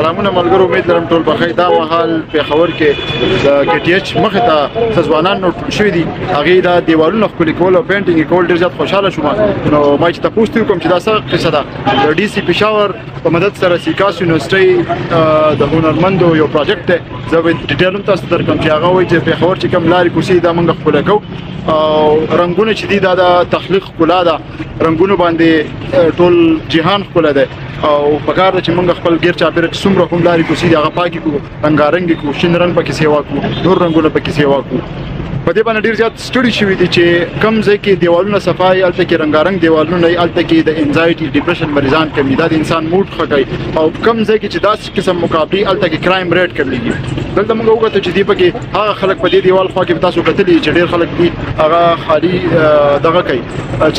سلامونه ملګرو امید لرم ټول په خیر دا وحال په خبر کې د کې ټي ایچ مخ ته ځوانان نو ټول شوی دي هغه دا دیوالونه خپل کول او پینټینګ کول ډیر زیات خوشاله شوم نو ما چې تاسو کوم چې دا سره قصه ده د ډي سي پېښور په مدد سره سیکاس یونیورسيټي د هنرمندو یو پروجیکټ دی زه به ډیټیل هم تاسو درکم چې هغه وایي چې په خبر چې کوم لارې کوسي دا موږ خپل کو او رنگونه چې دي دا د تخلیق کلا ده رنگونو باندې ټول جهان خپل دی او په کار چې موږ خپل غیر چاپیر څومره هم لاري کوسي دا پاکي کو رنگارنګ کو شین رنگ پکې سیوا کو نور رنگونه پکې سیوا کو په دې باندې ډیر زیات سټډي شوې دي چې کم ځای کې دیوالونه صفای الته کې رنگارنګ دیوالونه نه الته کې د انزایټي ډیپریشن مریضان کمی دا د انسان موډ خکای او کم ځای کې چې دا قسم مقابلي الته کې کرایم ریټ کړلېږي دلته موږ وګورئ چې دی پکې هغه خلک په دې دیوال خوا کې تاسو کتلی چې ډېر خلک دي هغه خالي دغه کوي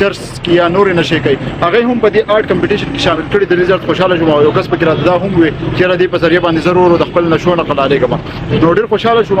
چرس کې یا نور نشي کوي هغه هم په دې آرټ کمپټیشن کې شامل کړي د ریزلټ خوشاله شوم او یو کس پکې راځه هم وي چې را دې په ذریعہ باندې ضرور د خپل نشو نه قلاله کوم نو ډېر خوشاله شوم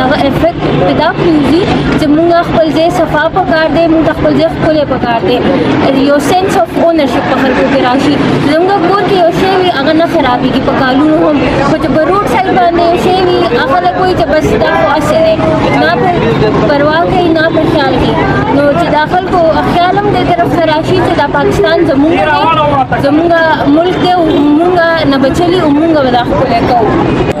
دغه افیکټ پیدا کیږي چې موږ خپل ځای صفا پکار دی موږ خپل ځای خپل پکار دی یو سنس اف اونرشپ په خلکو کې راشي زموږ کور کې یو شی وي هغه نه خرابېږي په کالونو هم خو چې په روډ سایډ باندې یو شی وي هغه له کوی چې بس دا خو هسې دی نه پر پروا کوي نه پر خیال کوي نو چې دا خلکو خیال هم دې طرف ته راشي چې دا پاکستان زموږ دی زموږ ملک دی او موږ نه بچلي او موږ به دا ښکلی کوو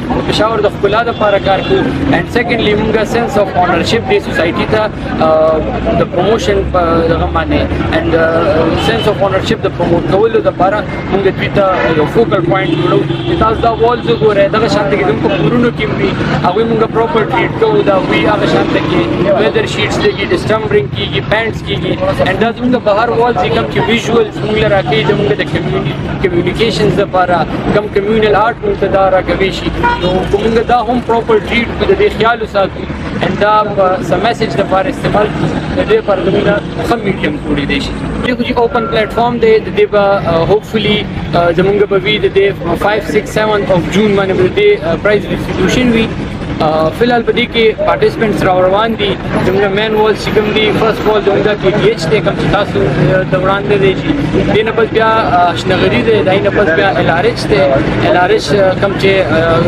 د پېښور د ښکلا لپاره کار کوو اند سیکنډلی موږ سنس اف اونرشپ دی سوسایټي ته د پروموشن په دغه باندې اند سنس اف اونرشپ د پروموټ کولو لپاره موږ دوی ته یو فوکل پوینټ جوړو تاسو دا والز وګورئ دغه شانته کې دغه کورونو کې وي هغه موږ پراپر ټریټ کوو دا وی هغه شانته کې ویدر شیټس لګي ډیسټمبرینګ کیږي پینټس کیږي اند دا زموږ بهر وال چې کوم چې ویژوال زموږ لپاره کې زموږ د کمیونیکیشنز لپاره کوم کمیونل آرټ موږ ته دا راکوي شي نو موږ دا هم پراپر ټریټ کو د دې خیال ساتو اند دا سم میسج لپاره استعمال د دې پر زموږ سم میډیم جوړې دي شي یو چې اوپن پلیټ فارم دی د دې به هوپفلی زموږ به وی د 5 6 7 اف جون باندې د پرایز ډیسټریبیوشن وی فلحال په دې کې پارټیسپنټس را روان دي زموږ مین وال چې کوم دي فرست وال زموږ کې ډي ایچ ته کوم تاسو د وړاندې دی چې دې نه پس بیا شنغری دی دای نه پس بیا ال ار ایچ ته ال ار ایچ کوم چې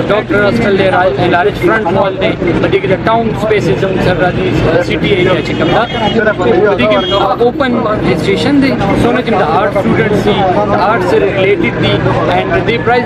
ډاکټر اسکل دی ال ار ایچ فرنٹ وال دی په دې کې د ټاون سپیس زموږ سره راځي سیټي ایریا چې کوم دا په دې کې اوپن رجسټریشن دی څونه چې د آرټ سټوډنټس دي آرټ سره ریلیټډ دي اند دې پرایز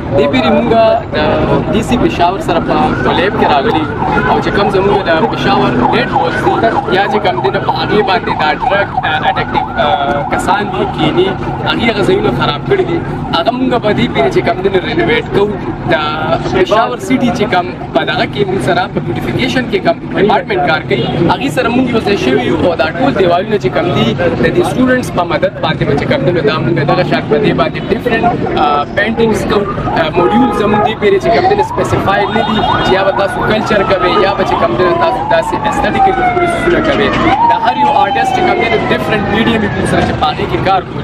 دې پیری موږ د ډي سي پېښور سره په کولیب کې راغلي او چې کوم زموږ د پېښور ریډ وولز دي یا چې کوم دي نه په هغې باندې دا ډرګ اډکټیو کسان دي کینی هغې هغه ځایونه خراب کړي دي هغه موږ به دې پیری چې کوم دي نه رینوویټ کوو د پېښور سیټي چې کوم په دغه کې موږ سره په بیوټیفیکیشن کې کوم ډپارټمنټ کار کوي هغه سره موږ یو ځای شوی یو او دا ټول دیوالونه چې کوم دي د دې سټوډنټس په مدد باندې چې کوم دي دا موږ دغه شات په دې باندې ډیفرنٹ پینټینګز کو موډیول زموږ دې پیری چې کوم دي سپیسیفای نه دي چې یا تاسو کلچر کوي یا به چې کوم دي تاسو داسې استډیکل پروسیجر کوي دا هر یو آرټیست چې کوم دي ډیفرنٹ میډیم په سره چې پاره کې کار کوي